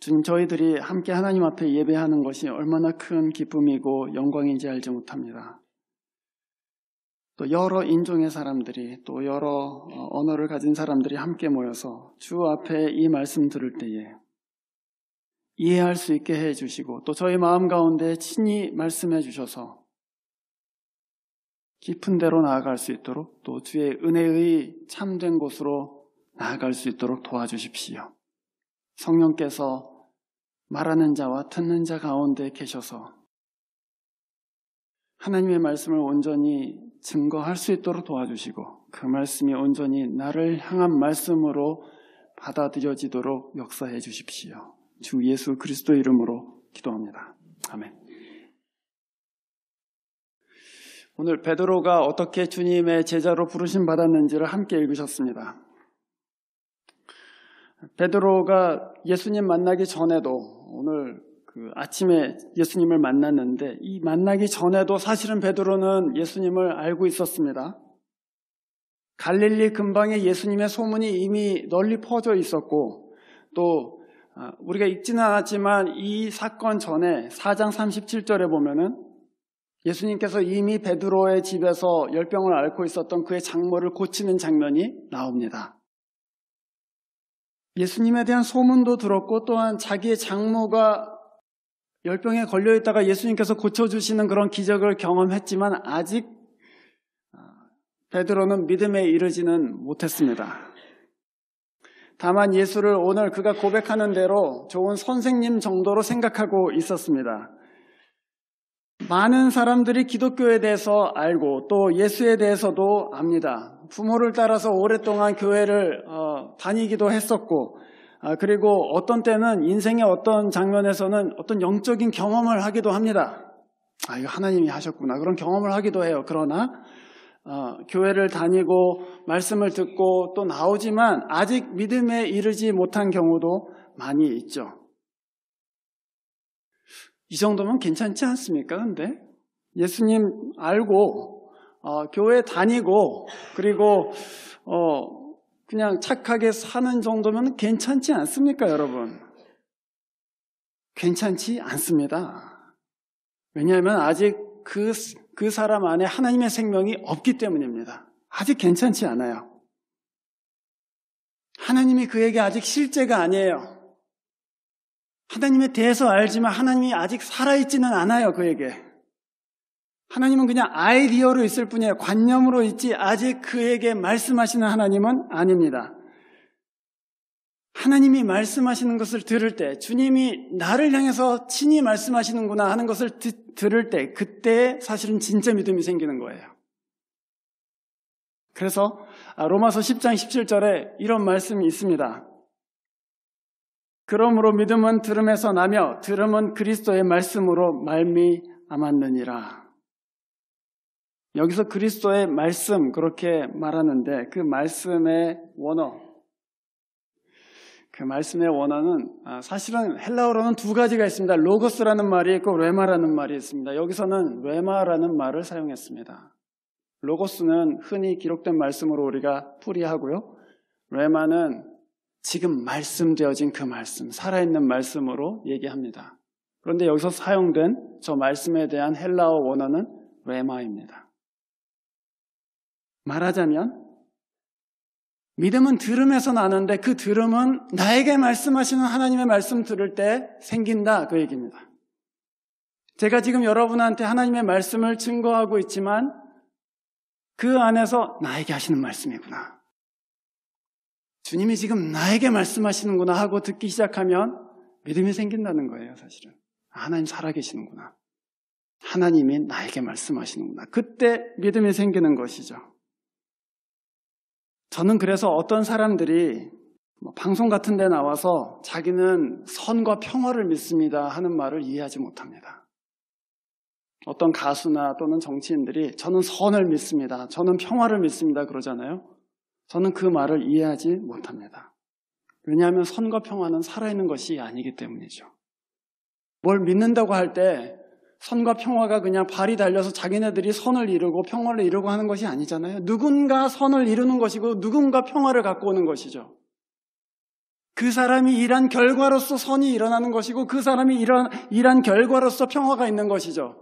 주님, 저희들이 함께 하나님 앞에 예배하는 것이 얼마나 큰 기쁨이고 영광인지 알지 못합니다. 또 여러 인종의 사람들이 또 여러 언어를 가진 사람들이 함께 모여서 주 앞에 이 말씀 들을 때에 이해할 수 있게 해 주시고 또 저희 마음 가운데 친히 말씀해 주셔서 깊은 데로 나아갈 수 있도록 또 주의 은혜의 참된 곳으로 나아갈 수 있도록 도와주십시오. 성령께서 말하는 자와 듣는 자 가운데 계셔서 하나님의 말씀을 온전히 증거할 수 있도록 도와주시고 그 말씀이 온전히 나를 향한 말씀으로 받아들여지도록 역사해 주십시오. 주 예수 그리스도 이름으로 기도합니다. 아멘. 오늘 베드로가 어떻게 주님의 제자로 부르심 받았는지를 함께 읽으셨습니다. 베드로가 예수님 만나기 전에도 오늘 그 아침에 예수님을 만났는데 이 만나기 전에도 사실은 베드로는 예수님을 알고 있었습니다. 갈릴리 근방에 예수님의 소문이 이미 널리 퍼져 있었고 또 아, 우리가 읽지는 않았지만 이 사건 전에 4장 37절에 보면은 예수님께서 이미 베드로의 집에서 열병을 앓고 있었던 그의 장모를 고치는 장면이 나옵니다. 예수님에 대한 소문도 들었고 또한 자기의 장모가 열병에 걸려 있다가 예수님께서 고쳐주시는 그런 기적을 경험했지만 아직 아, 베드로는 믿음에 이르지는 못했습니다. 다만 예수를 오늘 그가 고백하는 대로 좋은 선생님 정도로 생각하고 있었습니다. 많은 사람들이 기독교에 대해서 알고 또 예수에 대해서도 압니다. 부모를 따라서 오랫동안 교회를 어, 다니기도 했었고 아, 그리고 어떤 때는 인생의 어떤 장면에서는 어떤 영적인 경험을 하기도 합니다. 아, 이거 하나님이 하셨구나. 그런 경험을 하기도 해요. 그러나 어, 교회를 다니고 말씀을 듣고 또 나오지만 아직 믿음에 이르지 못한 경우도 많이 있죠. 이 정도면 괜찮지 않습니까? 근데 예수님 알고 어, 교회 다니고 그리고 어, 그냥 착하게 사는 정도면 괜찮지 않습니까, 여러분? 괜찮지 않습니다. 왜냐하면 아직 그, 그 사람 안에 하나님의 생명이 없기 때문입니다. 아직 괜찮지 않아요. 하나님이 그에게 아직 실제가 아니에요. 하나님에 대해서 알지만 하나님이 아직 살아있지는 않아요, 그에게. 하나님은 그냥 아이디어로 있을 뿐이에요. 관념으로 있지 아직 그에게 말씀하시는 하나님은 아닙니다. 하나님이 말씀하시는 것을 들을 때, 주님이 나를 향해서 친히 말씀하시는구나 하는 것을 드, 들을 때, 그때 사실은 진짜 믿음이 생기는 거예요. 그래서 아, 로마서 10장 17절에 이런 말씀이 있습니다. 그러므로 믿음은 들음에서 나며 들음은 그리스도의 말씀으로 말미암았느니라. 여기서 그리스도의 말씀 그렇게 말하는데 그 말씀의 원어 그 말씀의 원어는 아, 사실은 헬라어로는 두 가지가 있습니다. 로고스라는 말이 있고 레마라는 말이 있습니다. 여기서는 레마라는 말을 사용했습니다. 로고스는 흔히 기록된 말씀으로 우리가 풀이하고요. 레마는 지금 말씀되어진 그 말씀, 살아있는 말씀으로 얘기합니다. 그런데 여기서 사용된 저 말씀에 대한 헬라어 원어는 레마입니다. 말하자면 믿음은 들음에서 나는데 그 들음은 나에게 말씀하시는 하나님의 말씀 들을 때 생긴다 그 얘기입니다. 제가 지금 여러분한테 하나님의 말씀을 증거하고 있지만 그 안에서 나에게 하시는 말씀이구나. 주님이 지금 나에게 말씀하시는구나 하고 듣기 시작하면 믿음이 생긴다는 거예요, 사실은. 하나님 살아계시는구나. 하나님이 나에게 말씀하시는구나. 그때 믿음이 생기는 것이죠. 저는 그래서 어떤 사람들이 뭐 방송 같은 데 나와서 자기는 선과 평화를 믿습니다 하는 말을 이해하지 못합니다. 어떤 가수나 또는 정치인들이 저는 선을 믿습니다. 저는 평화를 믿습니다. 그러잖아요. 저는 그 말을 이해하지 못합니다. 왜냐하면 선과 평화는 살아있는 것이 아니기 때문이죠. 뭘 믿는다고 할 때 선과 평화가 그냥 발이 달려서 자기네들이 선을 이루고 평화를 이루고 하는 것이 아니잖아요. 누군가 선을 이루는 것이고 누군가 평화를 갖고 오는 것이죠. 그 사람이 일한 결과로서 선이 일어나는 것이고 그 사람이 일한, 일한 결과로서 평화가 있는 것이죠.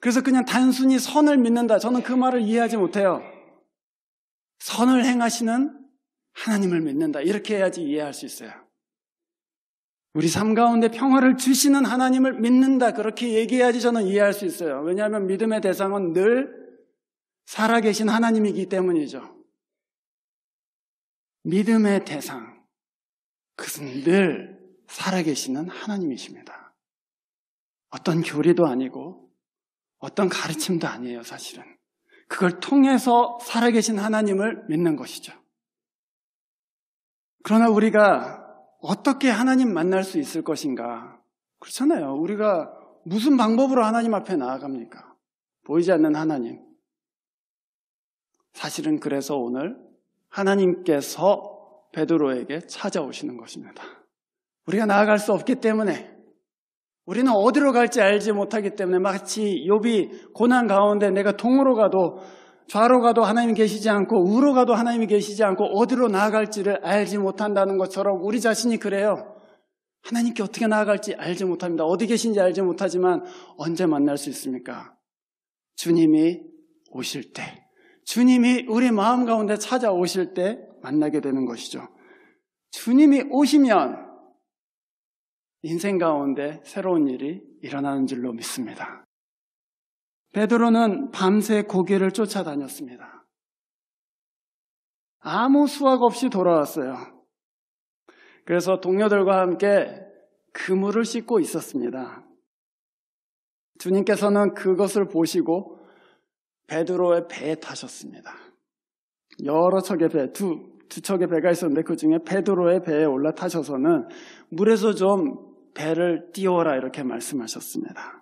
그래서 그냥 단순히 선을 믿는다. 저는 그 말을 이해하지 못해요. 선을 행하시는 하나님을 믿는다. 이렇게 해야지 이해할 수 있어요. 우리 삶 가운데 평화를 주시는 하나님을 믿는다. 그렇게 얘기해야지 저는 이해할 수 있어요. 왜냐하면 믿음의 대상은 늘 살아계신 하나님이기 때문이죠. 믿음의 대상. 그것은 늘 살아계시는 하나님이십니다. 어떤 교리도 아니고 어떤 가르침도 아니에요, 사실은. 그걸 통해서 살아계신 하나님을 믿는 것이죠. 그러나 우리가 어떻게 하나님 만날 수 있을 것인가? 그렇잖아요. 우리가 무슨 방법으로 하나님 앞에 나아갑니까? 보이지 않는 하나님. 사실은 그래서 오늘 하나님께서 베드로에게 찾아오시는 것입니다. 우리가 나아갈 수 없기 때문에 우리는 어디로 갈지 알지 못하기 때문에 마치 욥이 고난 가운데 내가 동으로 가도 좌로 가도 하나님이 계시지 않고 우로 가도 하나님이 계시지 않고 어디로 나아갈지를 알지 못한다는 것처럼 우리 자신이 그래요. 하나님께 어떻게 나아갈지 알지 못합니다. 어디 계신지 알지 못하지만 언제 만날 수 있습니까? 주님이 오실 때, 주님이 우리 마음 가운데 찾아오실 때 만나게 되는 것이죠. 주님이 오시면 인생 가운데 새로운 일이 일어나는 줄로 믿습니다. 베드로는 밤새 고개를 쫓아다녔습니다. 아무 수확 없이 돌아왔어요. 그래서 동료들과 함께 그물을 씻고 있었습니다. 주님께서는 그것을 보시고 베드로의 배에 타셨습니다. 여러 척의 배, 두, 두 척의 배가 있었는데 그 중에 베드로의 배에 올라타셔서는 물에서 좀 배를 띄워라 이렇게 말씀하셨습니다.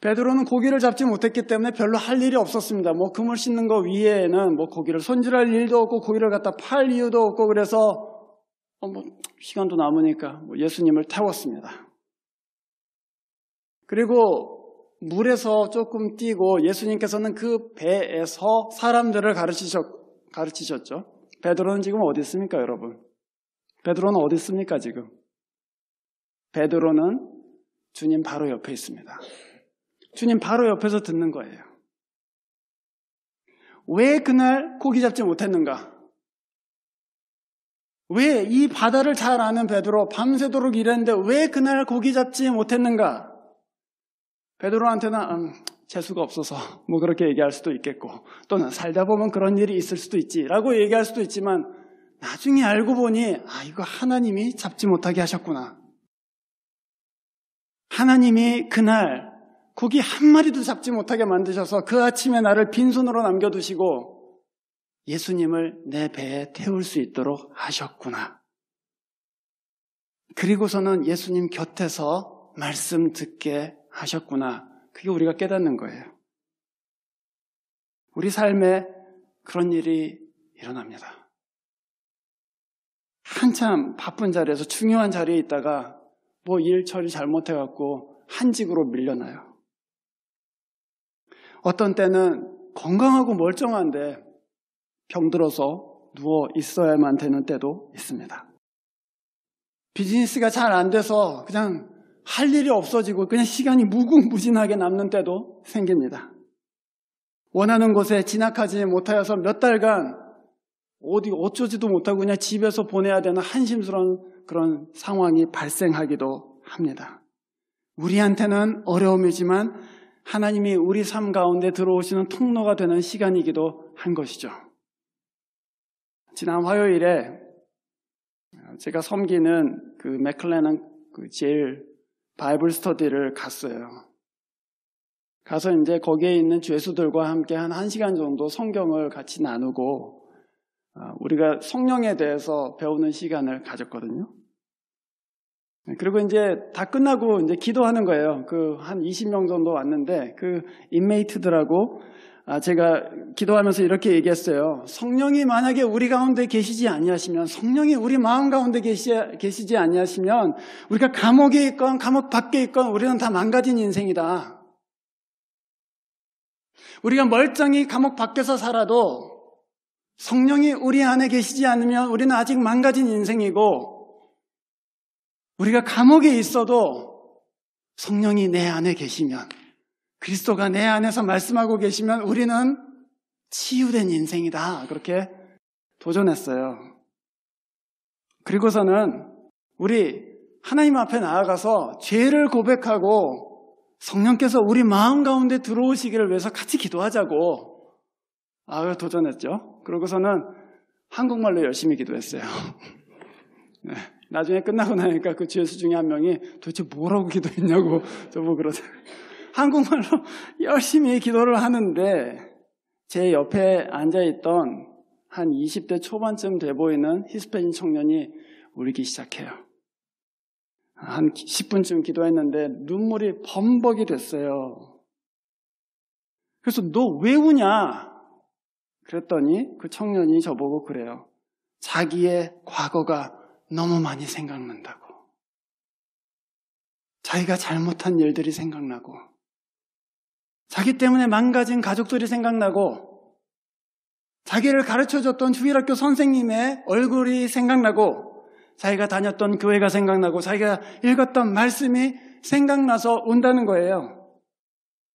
베드로는 고기를 잡지 못했기 때문에 별로 할 일이 없었습니다. 뭐 그물 씻는 거 위에는 뭐 고기를 손질할 일도 없고 고기를 갖다 팔 이유도 없고 그래서 어, 뭐 시간도 남으니까 뭐 예수님을 태웠습니다. 그리고 물에서 조금 뛰고 예수님께서는 그 배에서 사람들을 가르치셨, 가르치셨죠. 베드로는 지금 어디 있습니까, 여러분? 베드로는 어디 있습니까, 지금? 베드로는 주님 바로 옆에 있습니다. 주님 바로 옆에서 듣는 거예요. 왜 그날 고기 잡지 못했는가? 왜 이 바다를 잘 아는 베드로 밤새도록 일했는데 왜 그날 고기 잡지 못했는가? 베드로한테는 음, 재수가 없어서 뭐 그렇게 얘기할 수도 있겠고 또는 살다 보면 그런 일이 있을 수도 있지라고 얘기할 수도 있지만 나중에 알고 보니 아 이거 하나님이 잡지 못하게 하셨구나. 하나님이 그날 고기 한 마리도 잡지 못하게 만드셔서 그 아침에 나를 빈손으로 남겨두시고 예수님을 내 배에 태울 수 있도록 하셨구나. 그리고서는 예수님 곁에서 말씀 듣게 하셨구나. 그게 우리가 깨닫는 거예요. 우리 삶에 그런 일이 일어납니다. 한참 바쁜 자리에서 중요한 자리에 있다가 뭐 일 처리 잘못해갖고 한직으로 밀려나요. 어떤 때는 건강하고 멀쩡한데 병들어서 누워 있어야만 되는 때도 있습니다. 비즈니스가 잘 안 돼서 그냥 할 일이 없어지고 그냥 시간이 무궁무진하게 남는 때도 생깁니다. 원하는 곳에 진학하지 못하여서 몇 달간 어디 어쩌지도 못하고 그냥 집에서 보내야 되는 한심스러운 그런 상황이 발생하기도 합니다. 우리한테는 어려움이지만 하나님이 우리 삶 가운데 들어오시는 통로가 되는 시간이기도 한 것이죠. 지난 화요일에 제가 섬기는 그 맥클레넌 그 제일 바이블 스터디를 갔어요. 가서 이제 거기에 있는 죄수들과 함께 한 1시간 정도 성경을 같이 나누고 아, 우리가 성령에 대해서 배우는 시간을 가졌거든요. 네, 그리고 이제 다 끝나고 이제 기도하는 거예요. 그 한 20명 정도 왔는데 그 인메이트들하고 아 제가 기도하면서 이렇게 얘기했어요. 성령이 만약에 우리 가운데 계시지 아니하시면 성령이 우리 마음 가운데 계시, 계시지 아니하시면 우리가 감옥에 있건 감옥 밖에 있건 우리는 다 망가진 인생이다. 우리가 멀쩡히 감옥 밖에서 살아도 성령이 우리 안에 계시지 않으면 우리는 아직 망가진 인생이고 우리가 감옥에 있어도 성령이 내 안에 계시면 그리스도가 내 안에서 말씀하고 계시면 우리는 치유된 인생이다. 그렇게 도전했어요. 그리고서는 우리 하나님 앞에 나아가서 죄를 고백하고 성령께서 우리 마음 가운데 들어오시기를 위해서 같이 기도하자고 아 도전했죠. 그러고서는 한국말로 열심히 기도했어요. 네. 나중에 끝나고 나니까 그 죄수 중에 한 명이 도대체 뭐라고 기도했냐고 저보고 그러잖아요. 한국말로 열심히 기도를 하는데 제 옆에 앉아있던 한 20대 초반쯤 돼 보이는 히스패닉 청년이 울기 시작해요. 한 10분쯤 기도했는데 눈물이 범벅이 됐어요. 그래서 너 왜 우냐? 그랬더니 그 청년이 저보고 그래요. 자기의 과거가 너무 많이 생각난다고. 자기가 잘못한 일들이 생각나고, 자기 때문에 망가진 가족들이 생각나고, 자기를 가르쳐 줬던 주일학교 선생님의 얼굴이 생각나고, 자기가 다녔던 교회가 생각나고, 자기가 읽었던 말씀이 생각나서 운다는 거예요.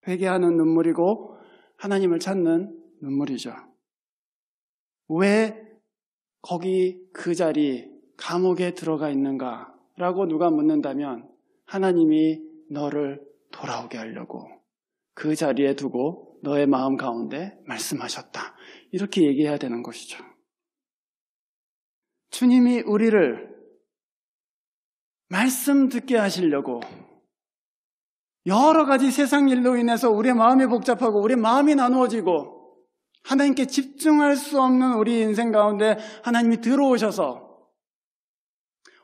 회개하는 눈물이고, 하나님을 찾는 눈물이죠. 왜 거기 그 자리, 감옥에 들어가 있는가? 라고 누가 묻는다면, 하나님이 너를 돌아오게 하려고 그 자리에 두고 너의 마음 가운데 말씀하셨다. 이렇게 얘기해야 되는 것이죠. 주님이 우리를 말씀 듣게 하시려고 여러 가지 세상 일로 인해서 우리의 마음이 복잡하고 우리의 마음이 나누어지고 하나님께 집중할 수 없는 우리 인생 가운데 하나님이 들어오셔서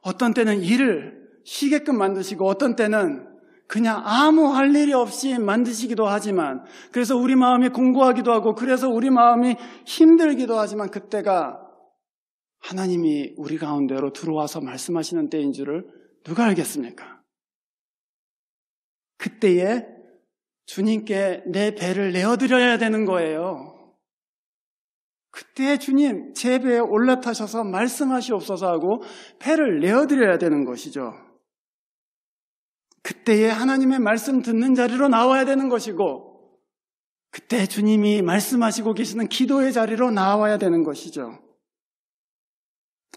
어떤 때는 일을 쉬게끔 만드시고 어떤 때는 그냥 아무 할 일이 없이 만드시기도 하지만 그래서 우리 마음이 공고하기도 하고 그래서 우리 마음이 힘들기도 하지만 그때가 하나님이 우리 가운데로 들어와서 말씀하시는 때인 줄을 누가 알겠습니까? 그때에 주님께 내 배를 내어드려야 되는 거예요. 그때 주님 제 배에 올라타셔서 말씀하시옵소서 하고 배를 내어드려야 되는 것이죠. 그때에 하나님의 말씀 듣는 자리로 나와야 되는 것이고, 그때 주님이 말씀하시고 계시는 기도의 자리로 나와야 되는 것이죠.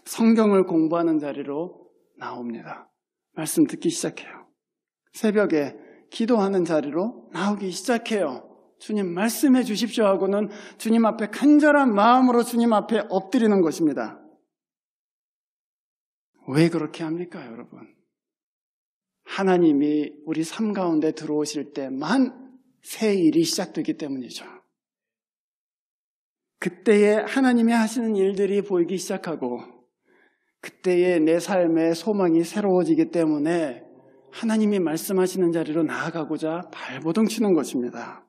성경을 공부하는 자리로 나옵니다. 말씀 듣기 시작해요. 새벽에 기도하는 자리로 나오기 시작해요. 주님 말씀해 주십시오 하고는 주님 앞에 간절한 마음으로 주님 앞에 엎드리는 것입니다. 왜 그렇게 합니까, 여러분? 하나님이 우리 삶 가운데 들어오실 때만 새 일이 시작되기 때문이죠. 그때에 하나님이 하시는 일들이 보이기 시작하고 그때에 내 삶의 소망이 새로워지기 때문에 하나님이 말씀하시는 자리로 나아가고자 발버둥 치는 것입니다.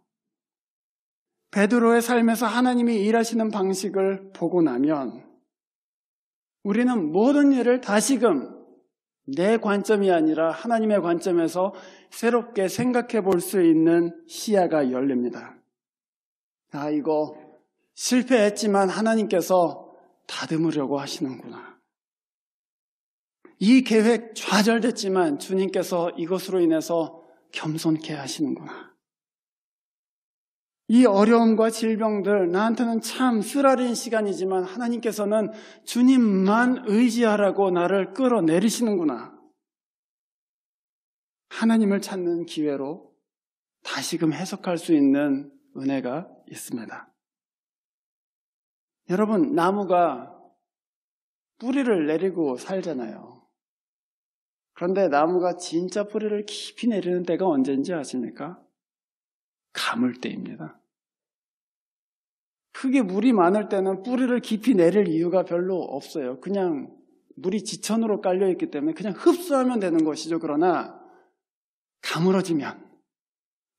베드로의 삶에서 하나님이 일하시는 방식을 보고 나면 우리는 모든 일을 다시금 내 관점이 아니라 하나님의 관점에서 새롭게 생각해 볼 수 있는 시야가 열립니다. 아, 이거 실패했지만 하나님께서 다듬으려고 하시는구나. 이 계획 좌절됐지만 주님께서 이것으로 인해서 겸손케 하시는구나. 이 어려움과 질병들 나한테는 참 쓰라린 시간이지만 하나님께서는 주님만 의지하라고 나를 끌어내리시는구나. 하나님을 찾는 기회로 다시금 해석할 수 있는 은혜가 있습니다. 여러분, 나무가 뿌리를 내리고 살잖아요. 그런데 나무가 진짜 뿌리를 깊이 내리는 때가 언제인지 아십니까? 감을 때입니다. 크게 물이 많을 때는 뿌리를 깊이 내릴 이유가 별로 없어요. 그냥 물이 지천으로 깔려 있기 때문에 그냥 흡수하면 되는 것이죠. 그러나 가물어지면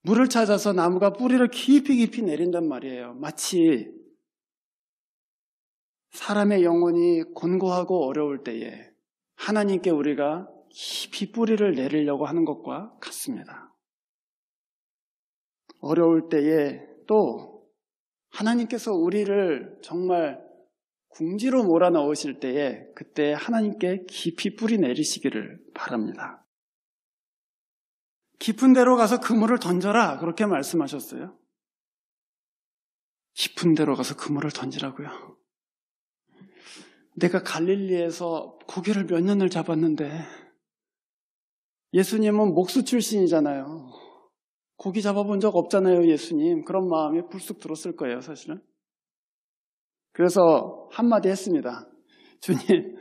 물을 찾아서 나무가 뿌리를 깊이 깊이 내린단 말이에요. 마치 사람의 영혼이 곤고하고 어려울 때에 하나님께 우리가 깊이 뿌리를 내리려고 하는 것과 같습니다. 어려울 때에 또 하나님께서 우리를 정말 궁지로 몰아넣으실 때에 그때 하나님께 깊이 뿌리 내리시기를 바랍니다. 깊은 데로 가서 그물을 던져라. 그렇게 말씀하셨어요. 깊은 데로 가서 그물을 던지라고요. 내가 갈릴리에서 고기를 몇 년을 잡았는데 예수님은 목수 출신이잖아요. 고기 잡아본 적 없잖아요, 예수님. 그런 마음이 불쑥 들었을 거예요, 사실은. 그래서 한마디 했습니다. 주님,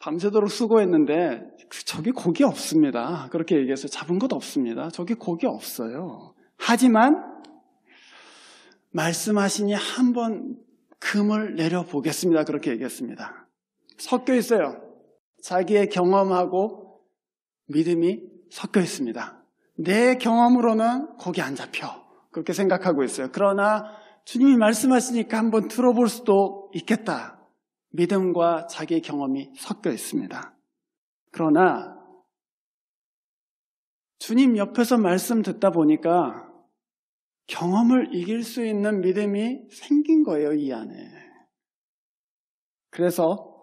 밤새도록 수고했는데 저기 고기 없습니다. 그렇게 얘기해서 잡은 것 없습니다. 저기 고기 없어요. 하지만 말씀하시니 한번 금을 내려보겠습니다. 그렇게 얘기했습니다. 섞여 있어요. 자기의 경험하고 믿음이 섞여 있습니다. 내 경험으로는 거기 안 잡혀. 그렇게 생각하고 있어요. 그러나 주님이 말씀하시니까 한번 들어볼 수도 있겠다. 믿음과 자기의 경험이 섞여 있습니다. 그러나 주님 옆에서 말씀 듣다 보니까 경험을 이길 수 있는 믿음이 생긴 거예요, 이 안에. 그래서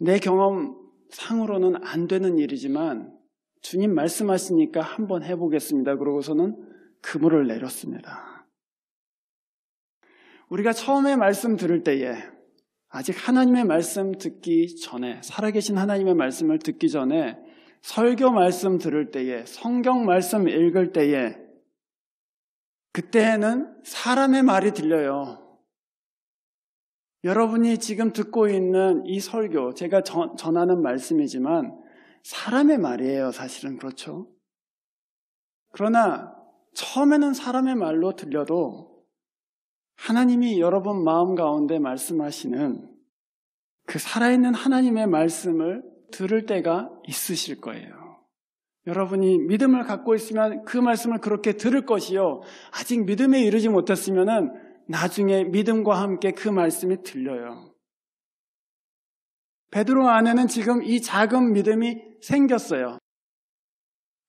내 경험 상으로는 안 되는 일이지만 주님 말씀하시니까 한번 해보겠습니다. 그러고서는 그물을 내렸습니다. 우리가 처음에 말씀 들을 때에 아직 하나님의 말씀 듣기 전에, 살아계신 하나님의 말씀을 듣기 전에 설교 말씀 들을 때에, 성경 말씀 읽을 때에, 그때에는 사람의 말이 들려요. 여러분이 지금 듣고 있는 이 설교, 제가 전, 전하는 말씀이지만 사람의 말이에요, 사실은 그렇죠. 그러나 처음에는 사람의 말로 들려도 하나님이 여러분 마음 가운데 말씀하시는 그 살아있는 하나님의 말씀을 들을 때가 있으실 거예요. 여러분이 믿음을 갖고 있으면 그 말씀을 그렇게 들을 것이요. 아직 믿음에 이르지 못했으면 나중에 믿음과 함께 그 말씀이 들려요. 베드로 안에는 지금 이 작은 믿음이 생겼어요.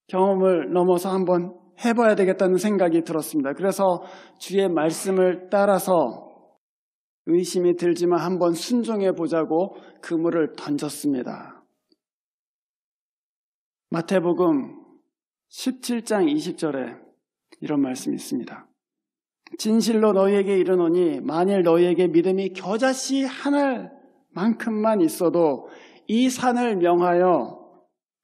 경험을 넘어서 한번 해봐야 되겠다는 생각이 들었습니다. 그래서 주의 말씀을 따라서 의심이 들지만 한번 순종해 보자고 그물을 던졌습니다. 마태복음 17장 20절에 이런 말씀이 있습니다. 진실로 너희에게 이르노니 만일 너희에게 믿음이 겨자씨 하나 만큼만 있어도 이 산을 명하여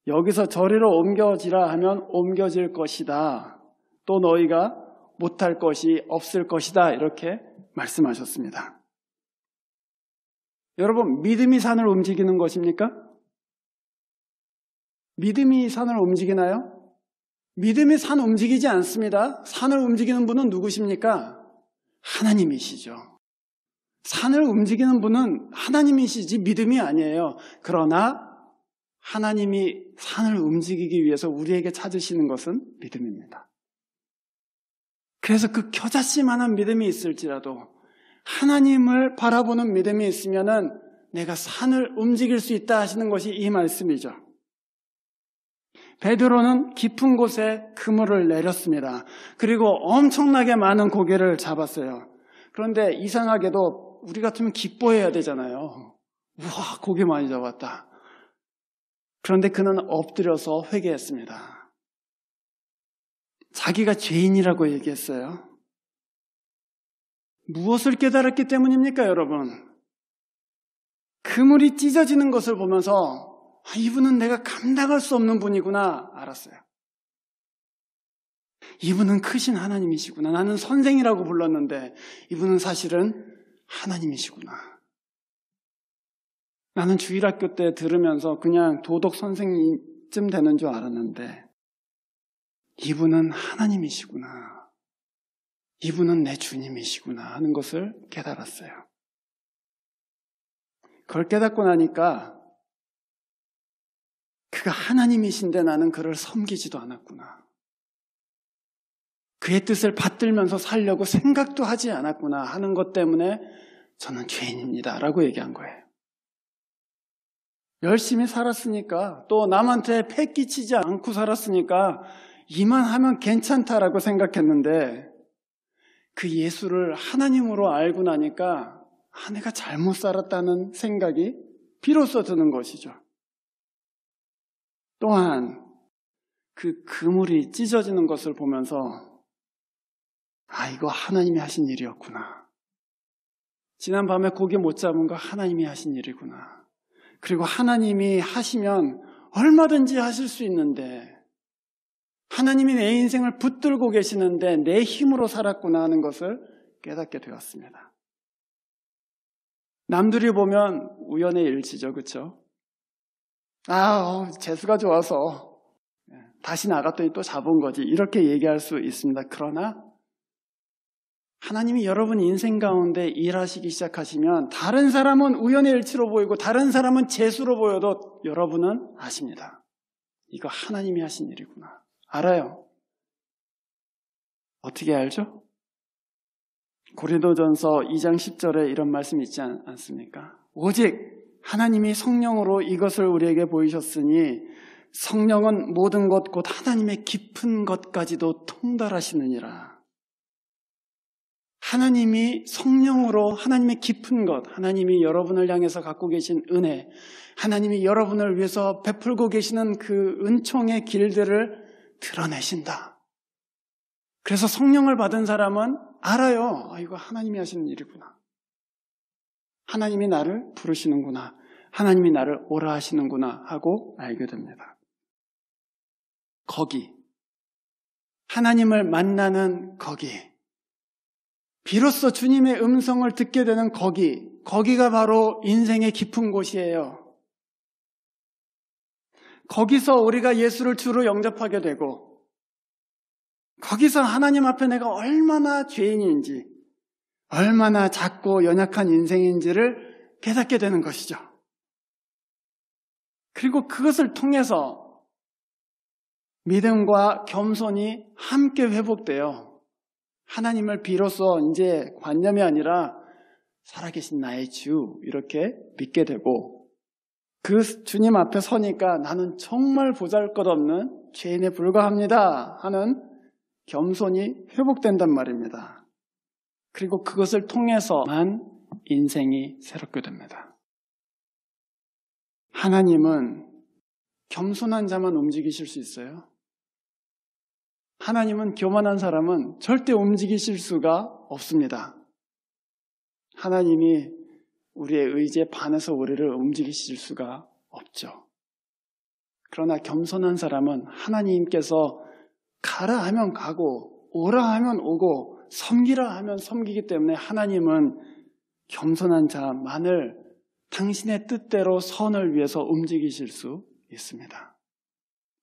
여기서 저리로 옮겨지라 하면 옮겨질 것이다. 또 너희가 못할 것이 없을 것이다. 이렇게 말씀하셨습니다. 여러분, 믿음이 산을 움직이는 것입니까? 믿음이 산을 움직이나요? 믿음이 산 움직이지 않습니다. 산을 움직이는 분은 누구십니까? 하나님이시죠. 산을 움직이는 분은 하나님이시지 믿음이 아니에요. 그러나 하나님이 산을 움직이기 위해서 우리에게 찾으시는 것은 믿음입니다. 그래서 그 겨자씨만한 믿음이 있을지라도 하나님을 바라보는 믿음이 있으면은 내가 산을 움직일 수 있다 하시는 것이 이 말씀이죠. 베드로는 깊은 곳에 그물을 내렸습니다. 그리고 엄청나게 많은 고개를 잡았어요. 그런데 이상하게도 우리 같으면 기뻐해야 되잖아요. 우와, 고개 많이 잡았다. 그런데 그는 엎드려서 회개했습니다. 자기가 죄인이라고 얘기했어요. 무엇을 깨달았기 때문입니까, 여러분? 그물이 찢어지는 것을 보면서 아, 이분은 내가 감당할 수 없는 분이구나 알았어요. 이분은 크신 하나님이시구나. 나는 선생이라고 불렀는데 이분은 사실은 하나님이시구나. 나는 주일학교 때 들으면서 그냥 도덕 선생님쯤 되는 줄 알았는데 이분은 하나님이시구나. 이분은 내 주님이시구나 하는 것을 깨달았어요. 그걸 깨닫고 나니까 그가 하나님이신데 나는 그를 섬기지도 않았구나. 그의 뜻을 받들면서 살려고 생각도 하지 않았구나 하는 것 때문에 저는 죄인입니다. 라고 얘기한 거예요. 열심히 살았으니까 또 남한테 패 끼치지 않고 살았으니까 이만 하면 괜찮다라고 생각했는데 그 예수를 하나님으로 알고 나니까 아, 내가 잘못 살았다는 생각이 비로소 드는 것이죠. 또한 그 그물이 찢어지는 것을 보면서 아, 이거 하나님이 하신 일이었구나. 지난 밤에 고기 못 잡은 거 하나님이 하신 일이구나. 그리고 하나님이 하시면 얼마든지 하실 수 있는데 하나님이 내 인생을 붙들고 계시는데 내 힘으로 살았구나 하는 것을 깨닫게 되었습니다. 남들이 보면 우연의 일치죠, 그렇죠? 아, 어, 재수가 좋아서 예, 다시 나갔더니 또 잡은 거지 이렇게 얘기할 수 있습니다. 그러나 하나님이 여러분 인생 가운데 일하시기 시작하시면 다른 사람은 우연의 일치로 보이고 다른 사람은 재수로 보여도 여러분은 아십니다. 이거 하나님이 하신 일이구나. 알아요. 어떻게 알죠? 고린도전서 2장 10절에 이런 말씀이 있지 않습니까? 오직 하나님이 성령으로 이것을 우리에게 보이셨으니 성령은 모든 것 곧 하나님의 깊은 것까지도 통달하시느니라. 하나님이 성령으로 하나님의 깊은 것, 하나님이 여러분을 향해서 갖고 계신 은혜, 하나님이 여러분을 위해서 베풀고 계시는 그 은총의 길들을 드러내신다. 그래서 성령을 받은 사람은 알아요. 아, 이거 하나님이 하시는 일이구나. 하나님이 나를 부르시는구나. 하나님이 나를 오라 하시는구나 하고 알게 됩니다. 거기. 하나님을 만나는 거기. 비로소 주님의 음성을 듣게 되는 거기. 거기가 바로 인생의 깊은 곳이에요. 거기서 우리가 예수를 주로 영접하게 되고, 거기서 하나님 앞에 내가 얼마나 죄인인지, 얼마나 작고 연약한 인생인지를 깨닫게 되는 것이죠. 그리고 그것을 통해서 믿음과 겸손이 함께 회복되어 하나님을 비로소 이제 관념이 아니라 살아계신 나의 주 이렇게 믿게 되고 그 주님 앞에 서니까 나는 정말 보잘 것 없는 죄인에 불과합니다 하는 겸손이 회복된단 말입니다. 그리고 그것을 통해서만 인생이 새롭게 됩니다. 하나님은 겸손한 자만 움직이실 수 있어요. 하나님은 교만한 사람은 절대 움직이실 수가 없습니다. 하나님이 우리의 의지에 반해서 우리를 움직이실 수가 없죠. 그러나 겸손한 사람은 하나님께서 가라 하면 가고 오라 하면 오고 섬기라 하면 섬기기 때문에 하나님은 겸손한 자만을 당신의 뜻대로 선을 위해서 움직이실 수 있습니다.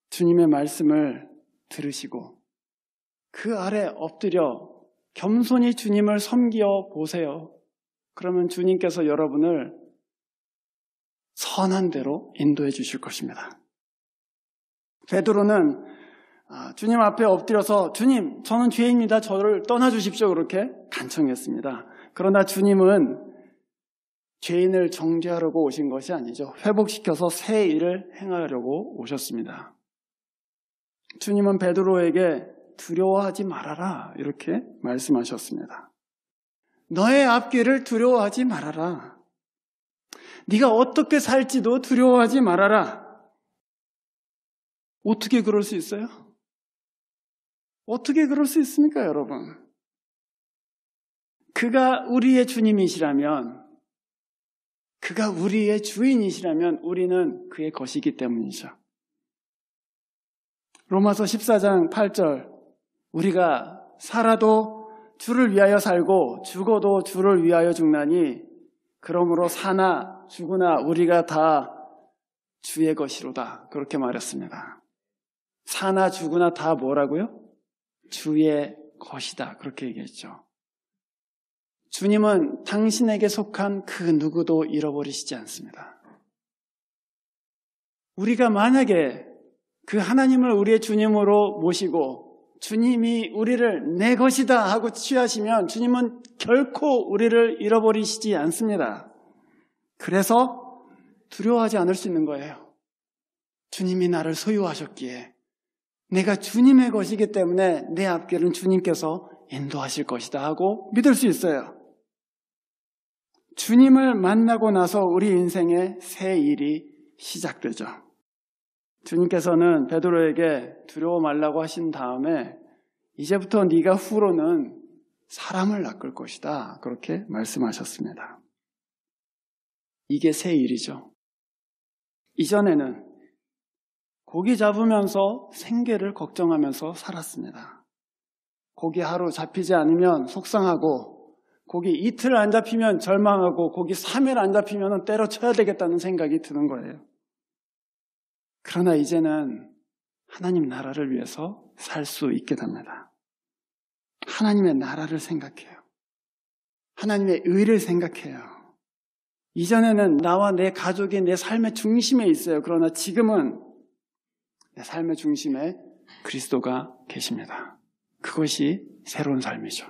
주님의 말씀을 들으시고 그 아래 엎드려 겸손히 주님을 섬겨 보세요. 그러면 주님께서 여러분을 선한 대로 인도해 주실 것입니다. 베드로는 아, 주님 앞에 엎드려서 주님, 저는 죄입니다. 저를 떠나 주십시오. 그렇게 간청했습니다. 그러나 주님은 죄인을 정죄하려고 오신 것이 아니죠. 회복시켜서 새 일을 행하려고 오셨습니다. 주님은 베드로에게 두려워하지 말아라 이렇게 말씀하셨습니다. 너의 앞길을 두려워하지 말아라. 네가 어떻게 살지도 두려워하지 말아라. 어떻게 그럴 수 있어요? 어떻게 그럴 수 있습니까, 여러분? 그가 우리의 주님이시라면, 그가 우리의 주인이시라면 우리는 그의 것이기 때문이죠. 로마서 14장 8절, 우리가 살아도 주를 위하여 살고 죽어도 주를 위하여 죽나니 그러므로 사나 죽으나 우리가 다 주의 것이로다. 그렇게 말했습니다. 사나 죽으나 다 뭐라고요? 주의 것이다. 그렇게 얘기했죠. 주님은 당신에게 속한 그 누구도 잃어버리시지 않습니다. 우리가 만약에 그 하나님을 우리의 주님으로 모시고 주님이 우리를 내 것이다 하고 취하시면 주님은 결코 우리를 잃어버리시지 않습니다. 그래서 두려워하지 않을 수 있는 거예요. 주님이 나를 소유하셨기에 내가 주님의 것이기 때문에 내 앞길은 주님께서 인도하실 것이다 하고 믿을 수 있어요. 주님을 만나고 나서 우리 인생의 새 일이 시작되죠. 주님께서는 베드로에게 두려워 말라고 하신 다음에 이제부터 네가 후로는 사람을 낚을 것이다. 그렇게 말씀하셨습니다. 이게 새 일이죠. 이전에는 고기 잡으면서 생계를 걱정하면서 살았습니다. 고기 하루 잡히지 않으면 속상하고 고기 이틀 안 잡히면 절망하고 고기 3일 안 잡히면 때려쳐야 되겠다는 생각이 드는 거예요. 그러나 이제는 하나님 나라를 위해서 살 수 있게 됩니다. 하나님의 나라를 생각해요. 하나님의 의를 생각해요. 이전에는 나와 내 가족이 내 삶의 중심에 있어요. 그러나 지금은 내 삶의 중심에 그리스도가 계십니다. 그것이 새로운 삶이죠.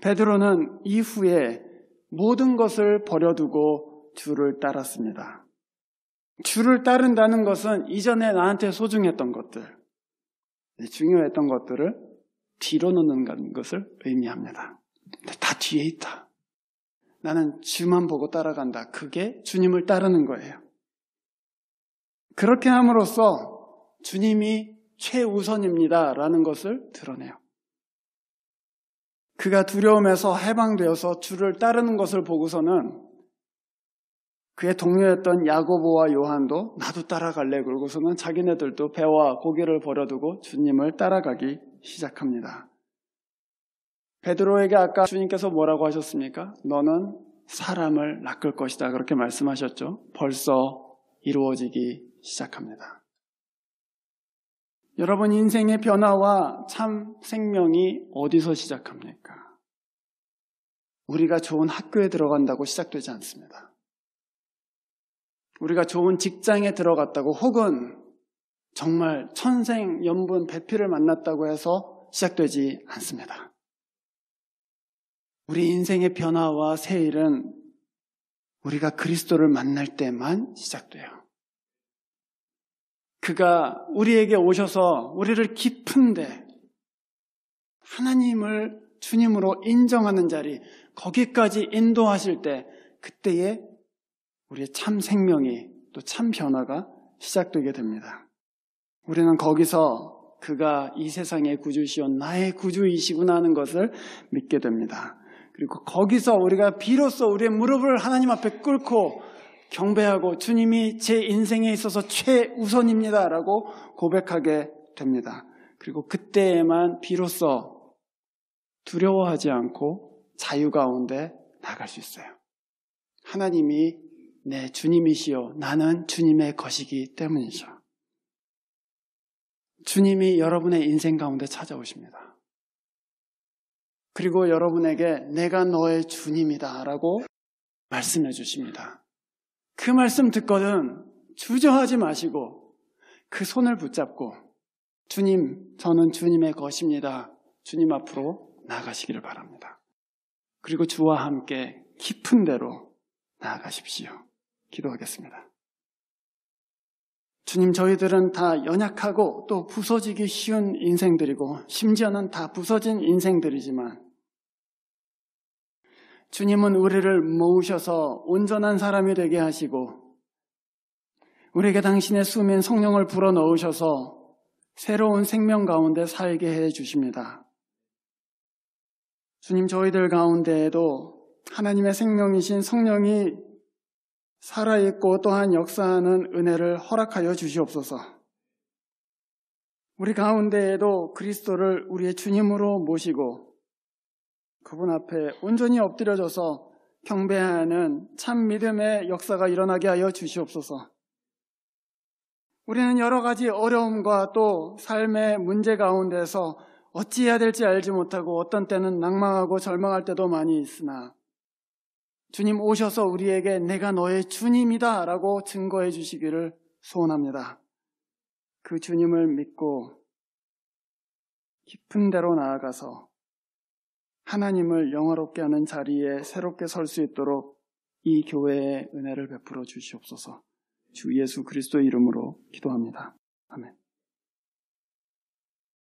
베드로는 이후에 모든 것을 버려두고 주를 따랐습니다. 주를 따른다는 것은 이전에 나한테 소중했던 것들, 중요했던 것들을 뒤로 놓는 것을 의미합니다. 다 뒤에 있다. 나는 주만 보고 따라간다. 그게 주님을 따르는 거예요. 그렇게 함으로써 주님이 최우선입니다. 라는 것을 드러내요. 그가 두려움에서 해방되어서 주를 따르는 것을 보고서는 그의 동료였던 야고보와 요한도 나도 따라갈래 그러고서는 자기네들도 배와 고기를 버려두고 주님을 따라가기 시작합니다. 베드로에게 아까 주님께서 뭐라고 하셨습니까? 너는 사람을 낚을 것이다. 그렇게 말씀하셨죠. 벌써 이루어지기 시작합니다. 여러분 인생의 변화와 참 생명이 어디서 시작합니까? 우리가 좋은 학교에 들어간다고 시작되지 않습니다. 우리가 좋은 직장에 들어갔다고 혹은 정말 천생 연분 배필을 만났다고 해서 시작되지 않습니다. 우리 인생의 변화와 새 일은 우리가 그리스도를 만날 때만 시작돼요. 그가 우리에게 오셔서 우리를 깊은데 하나님을 주님으로 인정하는 자리, 거기까지 인도하실 때 그때에 우리의 참 생명이 또 참 변화가 시작되게 됩니다. 우리는 거기서 그가 이 세상의 구주시오 나의 구주이시구나 하는 것을 믿게 됩니다. 그리고 거기서 우리가 비로소 우리의 무릎을 하나님 앞에 꿇고 경배하고 주님이 제 인생에 있어서 최우선입니다 라고 고백하게 됩니다. 그리고 그때에만 비로소 두려워하지 않고 자유 가운데 나갈 수 있어요. 하나님이 내 주님이시요. 나는 주님의 것이기 때문이죠. 주님이 여러분의 인생 가운데 찾아오십니다. 그리고 여러분에게 내가 너의 주님이다 라고 말씀해 주십니다. 그 말씀 듣거든 주저하지 마시고 그 손을 붙잡고 주님, 저는 주님의 것입니다. 주님 앞으로 나가시기를 바랍니다. 그리고 주와 함께 깊은 데로 나아가십시오. 기도하겠습니다. 주님, 저희들은 다 연약하고 또 부서지기 쉬운 인생들이고, 심지어는 다 부서진 인생들이지만, 주님은 우리를 모으셔서 온전한 사람이 되게 하시고, 우리에게 당신의 수민 성령을 불어 넣으셔서 새로운 생명 가운데 살게 해 주십니다. 주님, 저희들 가운데에도 하나님의 생명이신 성령이 살아있고 또한 역사하는 은혜를 허락하여 주시옵소서. 우리 가운데에도 그리스도를 우리의 주님으로 모시고 그분 앞에 온전히 엎드려져서 경배하는 참 믿음의 역사가 일어나게 하여 주시옵소서. 우리는 여러 가지 어려움과 또 삶의 문제 가운데서 어찌해야 될지 알지 못하고 어떤 때는 낭망하고 절망할 때도 많이 있으나 주님 오셔서 우리에게 내가 너의 주님이다 라고 증거해 주시기를 소원합니다. 그 주님을 믿고 깊은 데로 나아가서 하나님을 영화롭게 하는 자리에 새롭게 설 수 있도록 이 교회의 은혜를 베풀어 주시옵소서 주 예수 그리스도의 이름으로 기도합니다. 아멘.